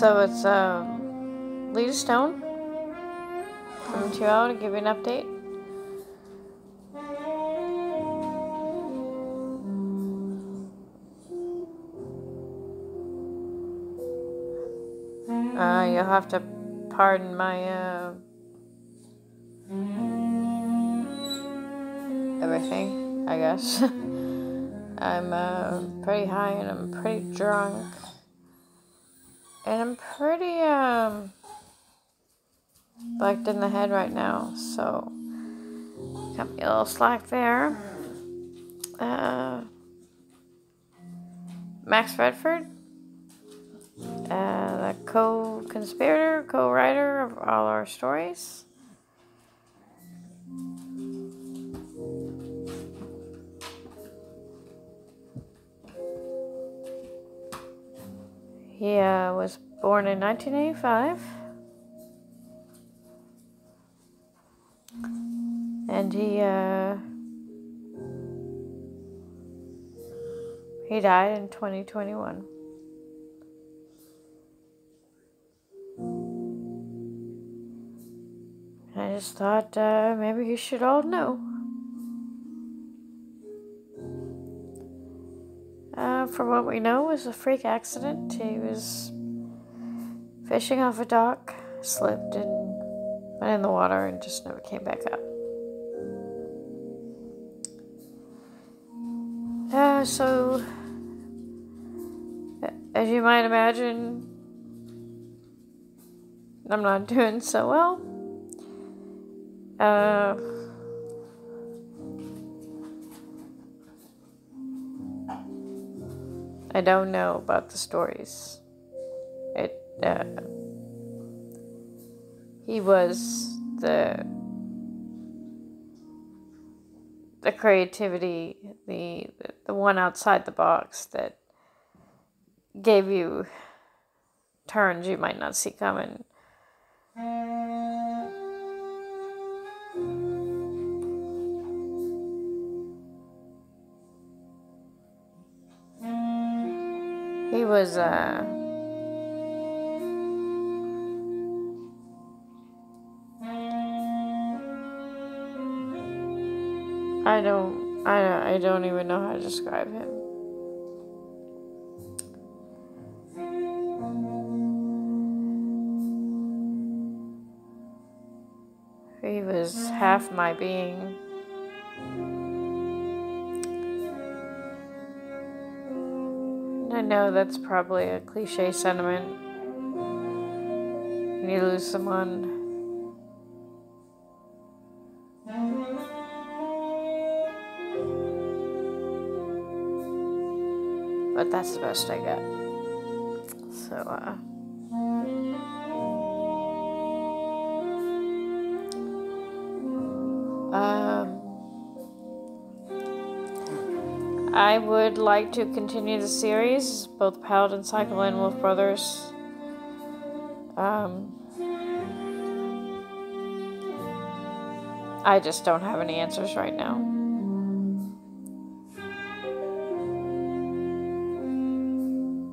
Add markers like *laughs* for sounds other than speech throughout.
So it's um, Lita Stone to you out to give you an update. Uh, you'll have to pardon my uh, everything, I guess. *laughs* I'm uh, pretty high and I'm pretty drunk. And I'm pretty um bucked in the head right now, so cut me a little slack there. Uh, Max Redford, uh, the co-conspirator, co-writer of all our stories. He uh, was born in 1985. And he, uh, he died in 2021. I just thought uh, maybe you should all know. From what we know, was a freak accident. He was fishing off a dock, slipped and went in the water, and just never came back up. Uh, so, as you might imagine, I'm not *laughs* doing so well. Uh, I don't know about the stories. It, uh, he was the the creativity, the the one outside the box that gave you turns you might not see coming. He was uh I don't I don't, I don't even know how to describe him. He was half my being. I know that's probably a cliche sentiment. When you lose someone. But that's the best I got. So, uh. Um, I would like to continue the series, both Paladin Cycle and Wolf Brothers. Um, I just don't have any answers right now.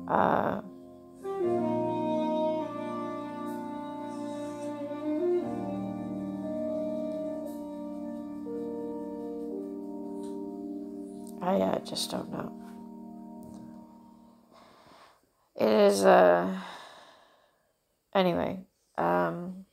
Uh, I uh, just don't know. It is, uh, anyway, um,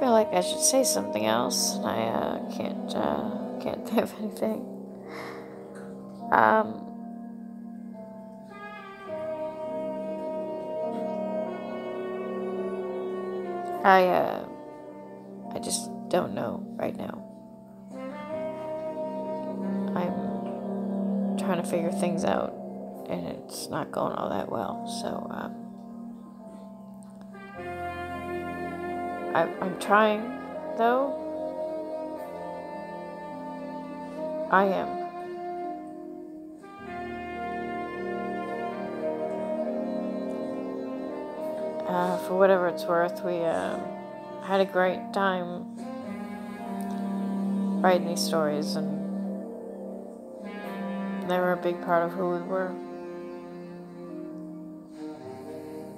feel like I should say something else, and I uh, can't uh, can't *laughs* think of anything. Um, I uh, I just don't know right now. I'm trying to figure things out, and it's not going all that well. So. Um, I, I'm trying, though. I am. Uh, for whatever it's worth, we uh, had a great time writing these stories, and they were a big part of who we were.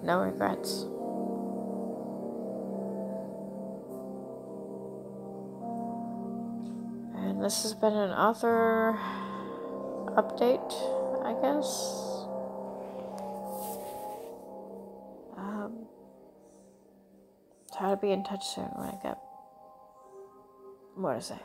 No regrets. And this has been an author update, I guess. Um, try to be in touch soon when I get more to say.